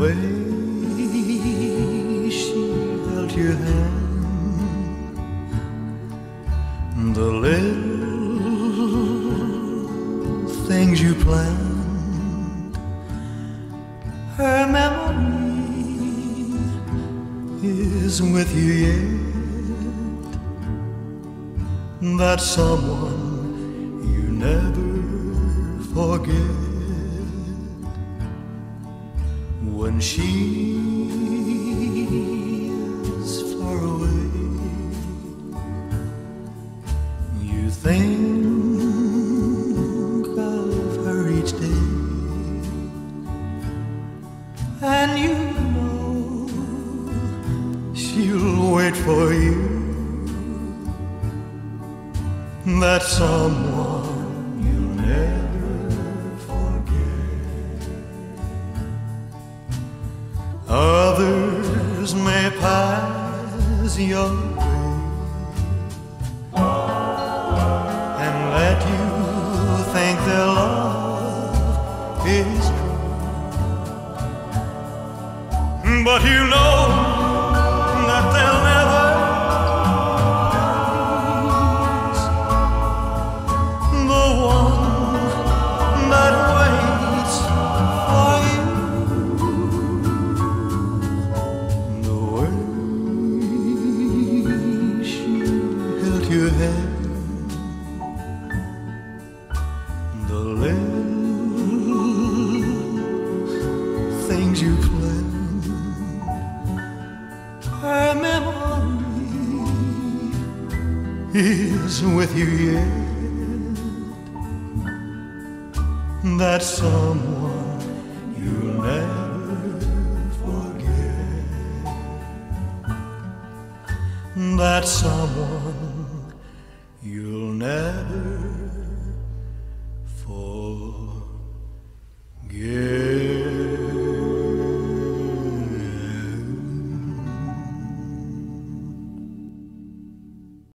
way she held your hand, the little things you planned, her memory is with you yet. That someone you never forget when she is far away. You think of her each day, and you know she'll wait for you. That someone pass your way and let you think their love is true. But you know things you planned, her memory is with you yet. That someone you'll never forget that someone